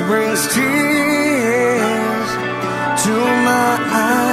brings tears to my eyes.